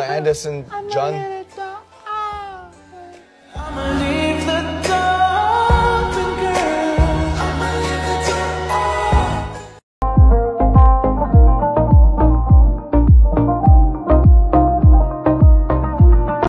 Anderson, I'm John.